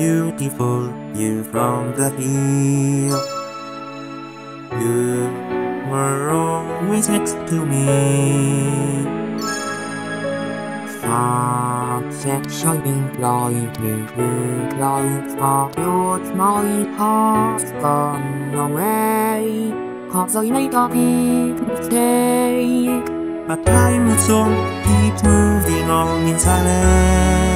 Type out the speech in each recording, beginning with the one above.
beautiful view from the hill. You were always next to me. Sunset shining brightly through clouds of yours, my heart's gone away. Cause I made a big mistake. But time moves on, keeps moving on in silence.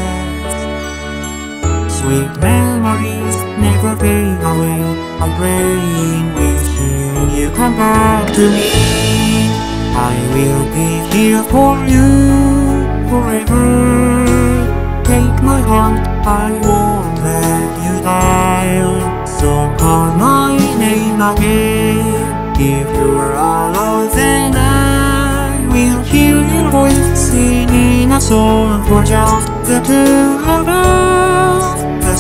Sweet memories never fade away. I'm praying, wishing you You come back to me. I will be here for you forever. Take my hand, I won't let you down. So call my name again. If you're alone, then I will hear your voice singing a song for just the two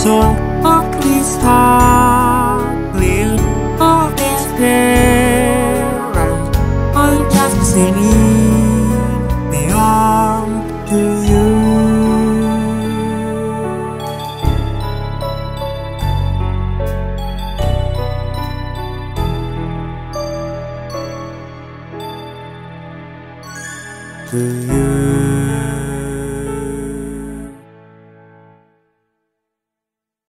song of this heart, live of despair. I'm just singing beyond to you. To you.